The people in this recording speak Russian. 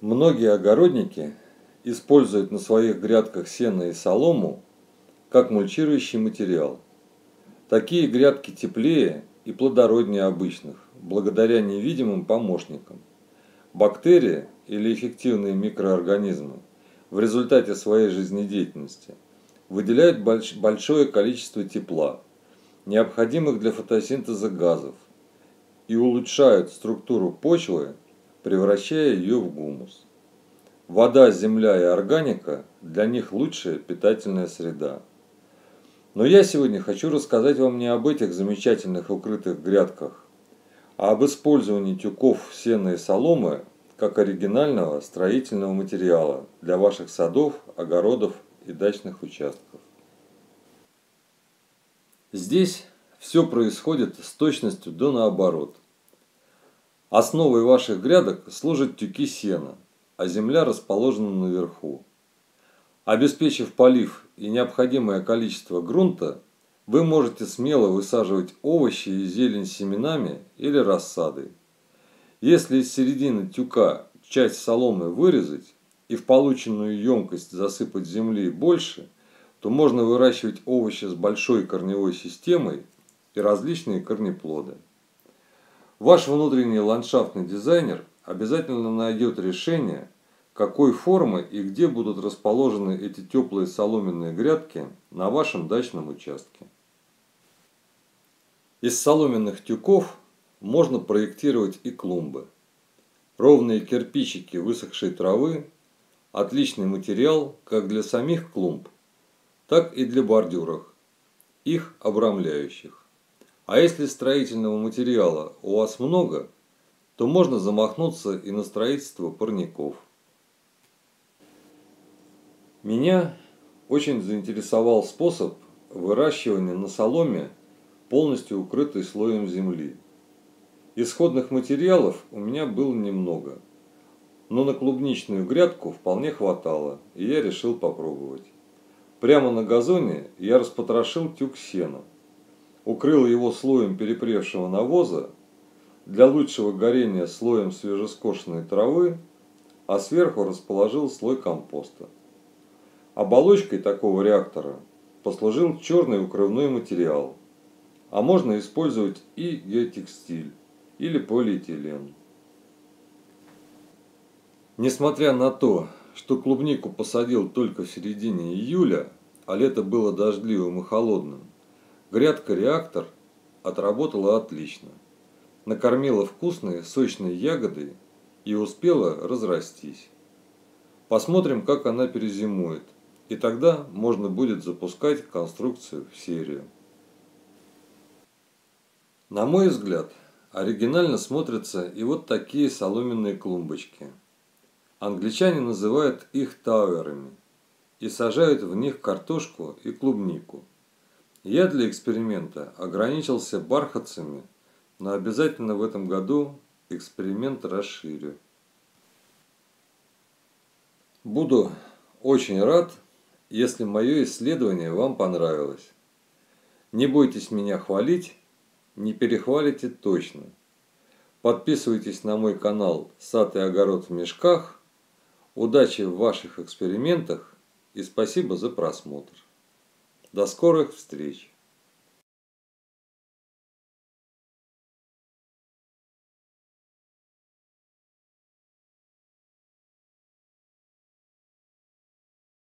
Многие огородники используют на своих грядках сено и солому как мульчирующий материал. Такие грядки теплее и плодороднее обычных, благодаря невидимым помощникам. Бактерии или эффективные микроорганизмы в результате своей жизнедеятельности выделяют большое количество тепла, необходимых для фотосинтеза газов, и улучшают структуру почвы превращая ее в гумус. Вода, земля и органика для них лучшая питательная среда. Но я сегодня хочу рассказать вам не об этих замечательных укрытых грядках, а об использовании тюков сена и соломы как оригинального строительного материала для ваших садов, огородов и дачных участков. Здесь все происходит с точностью до наоборот. Основой ваших грядок служат тюки сена, а земля расположена наверху. Обеспечив полив и необходимое количество грунта, вы можете смело высаживать овощи и зелень семенами или рассадой. Если из середины тюка часть соломы вырезать и в полученную емкость засыпать земли больше, то можно выращивать овощи с большой корневой системой и различные корнеплоды. Ваш внутренний ландшафтный дизайнер обязательно найдет решение, какой формы и где будут расположены эти теплые соломенные грядки на вашем дачном участке. Из соломенных тюков можно проектировать и клумбы. Ровные кирпичики высохшей травы – отличный материал как для самих клумб, так и для бордюров, их обрамляющих. А если строительного материала у вас много, то можно замахнуться и на строительство парников. Меня очень заинтересовал способ выращивания на соломе, полностью укрытой слоем земли. Исходных материалов у меня было немного, но на клубничную грядку вполне хватало, и я решил попробовать. Прямо на газоне я распотрошил тюк сена – укрыл его слоем перепревшего навоза, для лучшего горения слоем свежескошенной травы, а сверху расположил слой компоста. Оболочкой такого реактора послужил черный укрывной материал, а можно использовать и геотекстиль или полиэтилен. Несмотря на то, что клубнику посадил только в середине июля, а лето было дождливым и холодным, Грядка-реактор отработала отлично. Накормила вкусные сочные ягоды и успела разрастись. Посмотрим, как она перезимует. И тогда можно будет запускать конструкцию в серию. На мой взгляд, оригинально смотрятся и вот такие соломенные клумбочки. Англичане называют их тауэрами и сажают в них картошку и клубнику. Я для эксперимента ограничился бархатцами, но обязательно в этом году эксперимент расширю. Буду очень рад, если мое исследование вам понравилось. Не бойтесь меня хвалить, не перехвалите точно. Подписывайтесь на мой канал «Сад и огород в мешках». Удачи в ваших экспериментах и спасибо за просмотр. До скорых встреч!